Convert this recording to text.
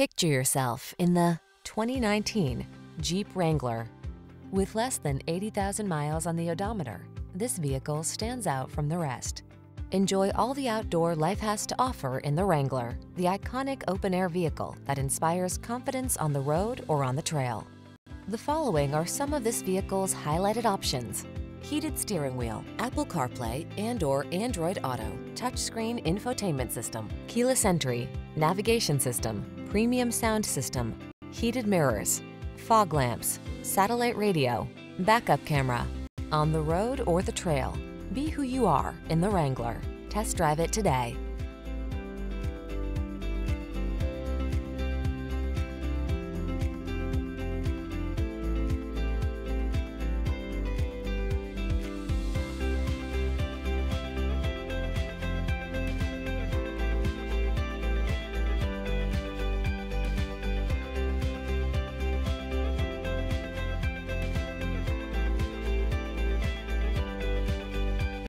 Picture yourself in the 2019 Jeep Wrangler. With less than 80,000 miles on the odometer, this vehicle stands out from the rest. Enjoy all the outdoor life has to offer in the Wrangler, the iconic open-air vehicle that inspires confidence on the road or on the trail. The following are some of this vehicle's highlighted options. Heated steering wheel, Apple CarPlay and or Android Auto, touchscreen infotainment system, keyless entry, navigation system, premium sound system, heated mirrors, fog lamps, satellite radio, backup camera. On the road or the trail, be who you are in the Wrangler. Test drive it today.